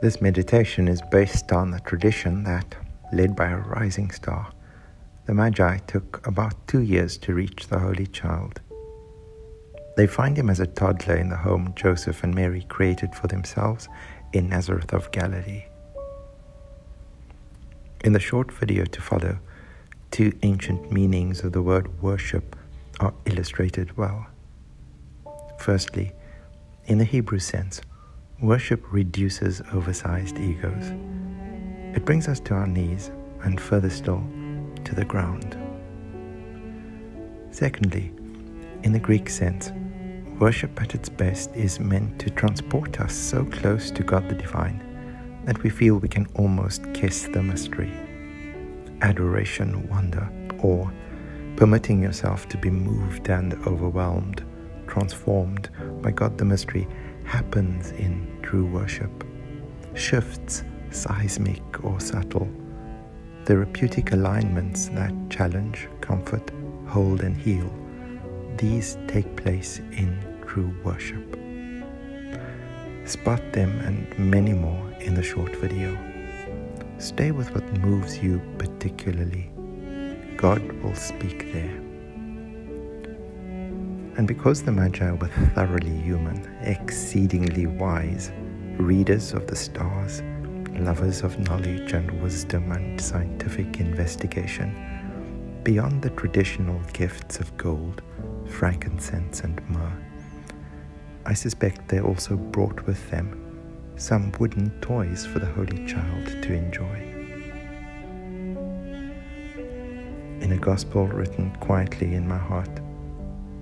This meditation is based on the tradition that, led by a rising star, the Magi took about two years to reach the Holy Child. They find him as a toddler in the home Joseph and Mary created for themselves in Nazareth of Galilee. In the short video to follow, two ancient meanings of the word worship are illustrated well. Firstly, in the Hebrew sense, worship reduces oversized egos. It brings us to our knees and further still to the ground. Secondly, in the Greek sense, worship at its best is meant to transport us so close to God the Divine that we feel we can almost kiss the mystery. Adoration, wonder, awe, permitting yourself to be moved and overwhelmed, transformed by God the mystery happens in true worship. Shifts, seismic or subtle, therapeutic alignments that challenge, comfort, hold, and heal, these take place in true worship. Spot them and many more in the short video. Stay with what moves you particularly God will speak there. And because the Magi were thoroughly human, exceedingly wise, readers of the stars, lovers of knowledge and wisdom and scientific investigation, beyond the traditional gifts of gold, frankincense, and myrrh, I suspect they also brought with them some wooden toys for the Holy Child to enjoy. in a gospel written quietly in my heart.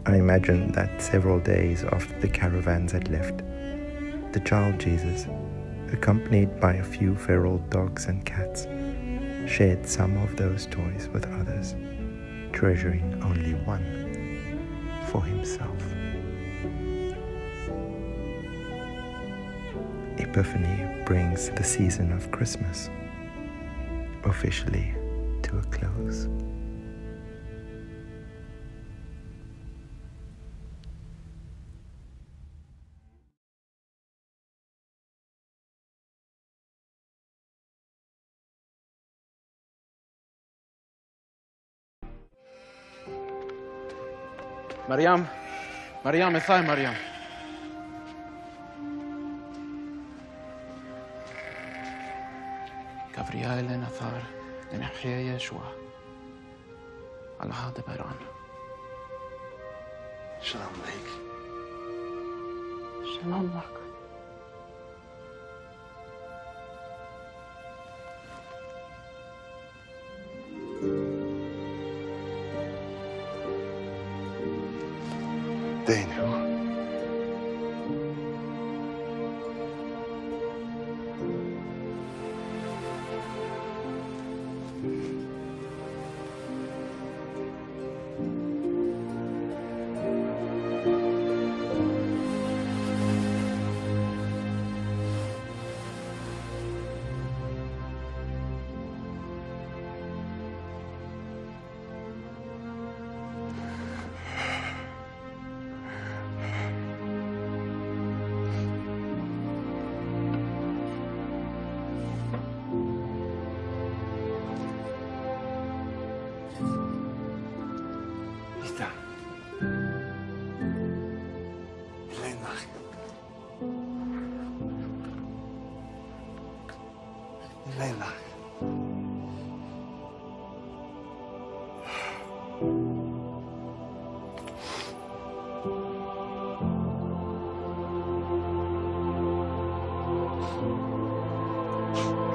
I imagine that several days after the caravans had left, the child Jesus, accompanied by a few feral dogs and cats, shared some of those toys with others, treasuring only one for himself. Epiphany brings the season of Christmas officially to a close. مريم. مريم اطلعي مريم؟ كبريال نثار لمحيا يشوع. هذا بران شلون بك شلون لك؟ değiniyor. 累了。